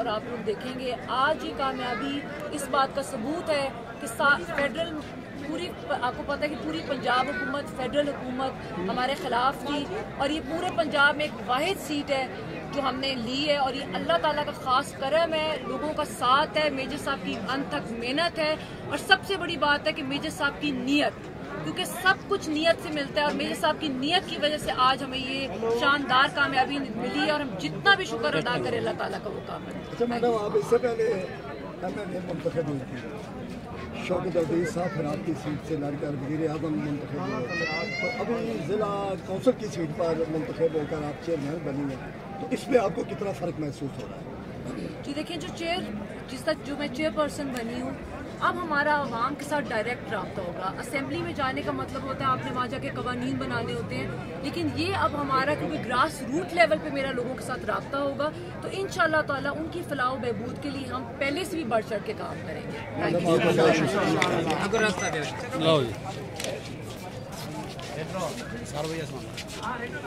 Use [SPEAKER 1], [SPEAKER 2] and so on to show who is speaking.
[SPEAKER 1] اور آپ لوگ دیکھیں گے، آج یہ کامیابی اس بات کا ثبوت ہے کہ فیڈرل پوری آپ کو پتہ ہے کہ پوری پنجاب حکومت، فیڈرل حکومت ہمارے خلاف تھی اور یہ پورے پنجاب میں ایک واحد سیٹ ہے جو ہم نے لی ہے اور یہ اللہ تعالیٰ کا خاص کرم ہے، لوگوں کا ساتھ ہے، میجر صاحب کی ان تک محنت ہے اور سب سے بڑی بات ہے کہ میجر صاحب کی نیت کیونکہ سب کچھ نیت سے ملتا ہے اور میجر صاحب کی نیت کی وجہ سے آج ہمیں یہ شاندار کامیابی ملی ہے اور ہم جتنا بھی شکر ادا کریں اللہ تعالیٰ کا وہ کام
[SPEAKER 2] ہے۔ شوکت عزیز صاحب آپ کی سیٹ سے لڑ کر وزیر اعظم منتخب ہوئے۔ تو ابھی ضلع کونسل کی سیٹ پر منتخب ہو کر آپ چیئرمین بنی ہیں۔ تو اس میں آپ کو کتنا فرق محسوس ہو رہا ہے؟
[SPEAKER 1] جی دیکھیں جو چیئر جس تک جو میں چیئر پرسن بنی ہوں اب ہمارا عوام کے ساتھ ڈائریکٹ رابطہ ہوگا۔ اسمبلی میں جانے کا مطلب ہوتا ہے آپ نے وہاں جا کے قوانین بنانے ہوتے ہیں لیکن یہ اب ہمارا کیونکہ گراس روٹ لیول پہ میرا لوگوں کے ساتھ رابطہ ہوگا تو ان شاء اللہ تعالیٰ ان کی فلاح و بہبود کے لیے ہم پہلے سے بھی بڑھ چڑھ کے کام کریں گے۔